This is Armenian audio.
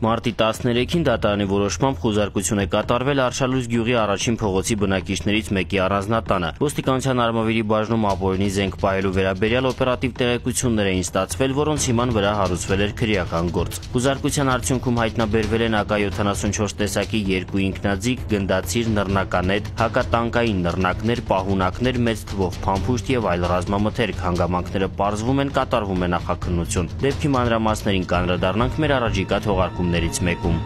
Մարտի 13-ին դատարանի որոշմամբ խուզարկություն է կատարվել Արշալույս գյուղի առաջին փողոցի բնակիչներից մեկի առանձնատանը։ Ոստիկանության արմավիրի բաժնում ապօրինի զենք պահելու վերաբերյալ օպերատիվ տեղեկություններ էին ստացվել, որոնց հիման վրա հարուցվել էր քրեական գործ։ Խուզարկության արդյունքում հայտնաբերվել են AK-74 տեսակի երկու ինքնաձիգ, գնդացիր, նռնականետ, հակատանկային նռնակներ, պահունակներ, մեծ թվով փամփուշտ եւ այլ ռազմամթերք։ Հանգամանքները պարզվում են կատարվում է նախաքննություն։ Դեպքի մանրամասներին կանդրադառնանք մեր առաջիկա հանդիպումներից մեկում։